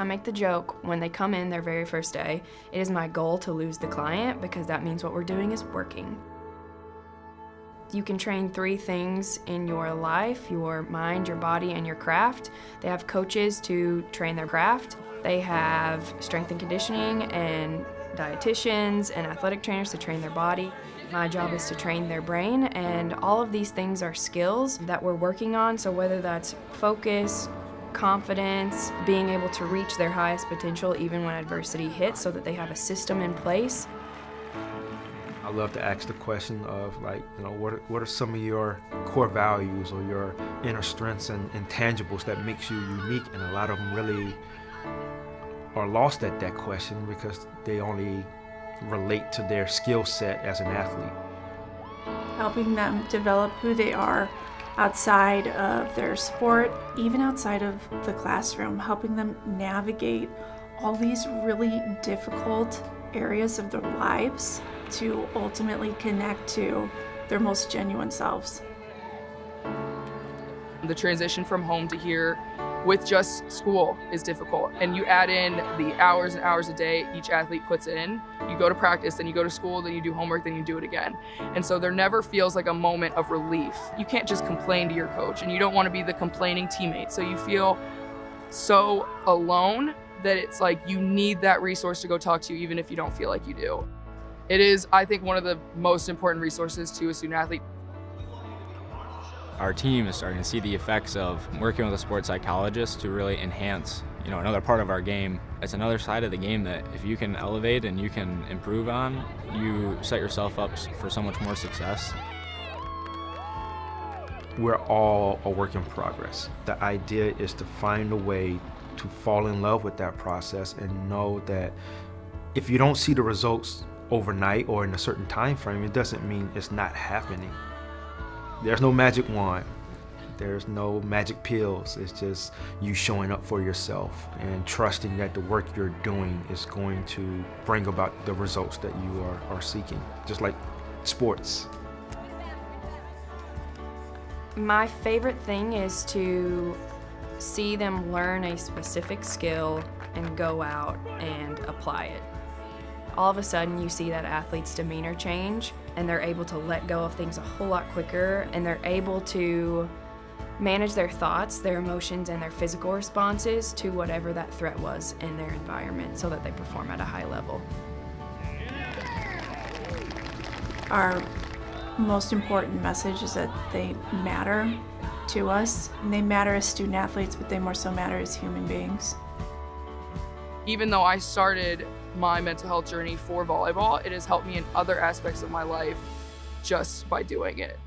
I make the joke when they come in their very first day, it is my goal to lose the client because that means what we're doing is working. You can train three things in your life, your mind, your body, and your craft. They have coaches to train their craft. They have strength and conditioning and dietitians and athletic trainers to train their body. My job is to train their brain and all of these things are skills that we're working on. So whether that's focus, confidence, being able to reach their highest potential even when adversity hits so that they have a system in place. I love to ask the question of like, you know, what are, what are some of your core values or your inner strengths and intangibles that makes you unique? And a lot of them really are lost at that question because they only relate to their skill set as an athlete. Helping them develop who they are outside of their sport, even outside of the classroom, helping them navigate all these really difficult areas of their lives to ultimately connect to their most genuine selves. The transition from home to here with just school is difficult. And you add in the hours and hours a day each athlete puts in. You go to practice, then you go to school, then you do homework, then you do it again. And so there never feels like a moment of relief. You can't just complain to your coach, and you don't want to be the complaining teammate. So you feel so alone that it's like you need that resource to go talk to you, even if you don't feel like you do. It is, I think, one of the most important resources to a student athlete our team is starting to see the effects of working with a sports psychologist to really enhance you know another part of our game. It's another side of the game that if you can elevate and you can improve on you set yourself up for so much more success. We're all a work in progress. The idea is to find a way to fall in love with that process and know that if you don't see the results overnight or in a certain time frame it doesn't mean it's not happening there's no magic wand. There's no magic pills. It's just you showing up for yourself and trusting that the work you're doing is going to bring about the results that you are, are seeking, just like sports. My favorite thing is to see them learn a specific skill and go out and apply it all of a sudden you see that athlete's demeanor change and they're able to let go of things a whole lot quicker and they're able to manage their thoughts, their emotions, and their physical responses to whatever that threat was in their environment so that they perform at a high level. Our most important message is that they matter to us. And they matter as student athletes, but they more so matter as human beings. Even though I started my mental health journey for volleyball. It has helped me in other aspects of my life just by doing it.